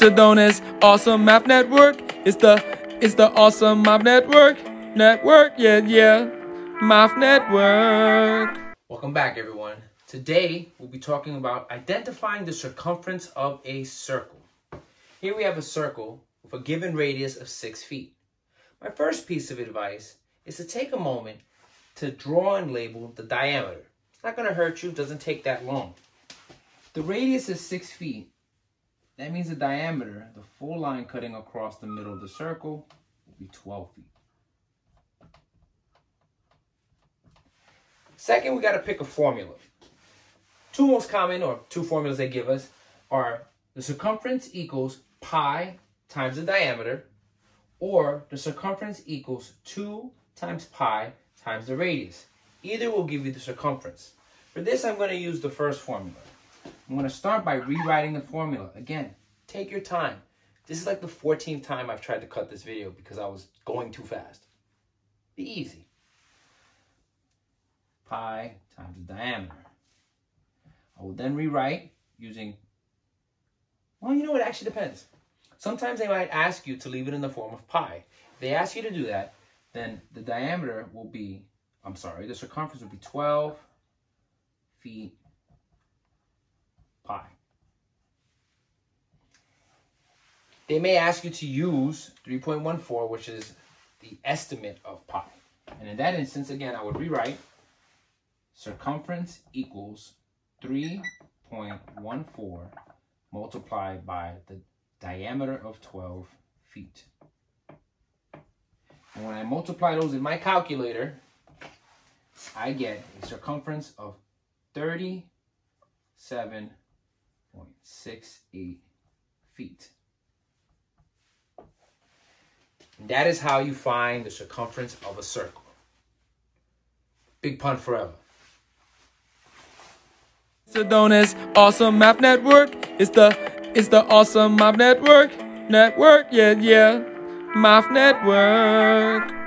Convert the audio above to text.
Mr. Dones Awesome Math Network. It's the it's the Awesome Math Network. Network, yeah, yeah. Math Network. Welcome back, everyone. Today, we'll be talking about identifying the circumference of a circle. Here we have a circle with a given radius of 6 feet. My first piece of advice is to take a moment to draw and label the diameter. It's not going to hurt you, doesn't take that long. The radius is 6 feet. That means the diameter, the full line cutting across the middle of the circle, will be 12 feet. Second, we got to pick a formula. Two most common, or two formulas they give us, are the circumference equals pi times the diameter, or the circumference equals 2 times pi times the radius. Either will give you the circumference. For this, I'm going to use the first formula. I'm going to start by rewriting the formula. Again, take your time. This is like the 14th time I've tried to cut this video because I was going too fast. Be easy. Pi times the diameter. I will then rewrite using, well, you know, it actually depends. Sometimes they might ask you to leave it in the form of pi. If they ask you to do that, then the diameter will be, I'm sorry, the circumference will be 12 feet pi. They may ask you to use 3.14, which is the estimate of pi. And in that instance, again, I would rewrite circumference equals 3.14 multiplied by the diameter of 12 feet. And when I multiply those in my calculator, I get a circumference of 37.68 feet. And that is how you find the circumference of a circle. Big pun forever. Mr. Dones Awesome Math Network. It's the it's the Awesome Math Network. Network, yeah, yeah. Math Network.